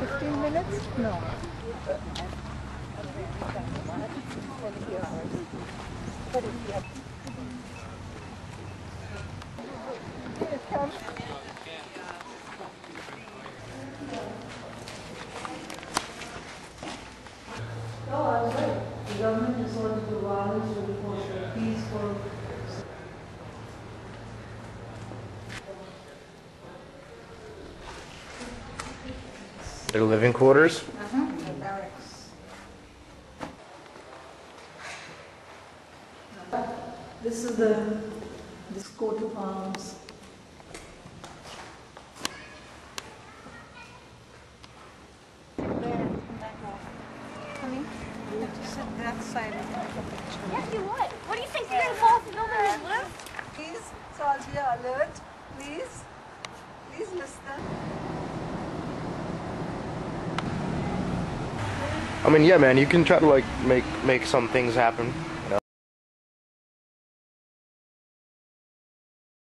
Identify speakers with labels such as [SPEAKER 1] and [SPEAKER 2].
[SPEAKER 1] Fifteen minutes? No.
[SPEAKER 2] Their living quarters?
[SPEAKER 3] barracks. This is the, this coat of arms.
[SPEAKER 1] There, come back off. Honey, you have to sit that side and take picture.
[SPEAKER 4] Yes, you would. What do you think? You're gonna fall off the building and live?
[SPEAKER 3] Please, Salvia, alert, please. Please listen.
[SPEAKER 2] I mean, yeah, man, you can try to like make make some things happen.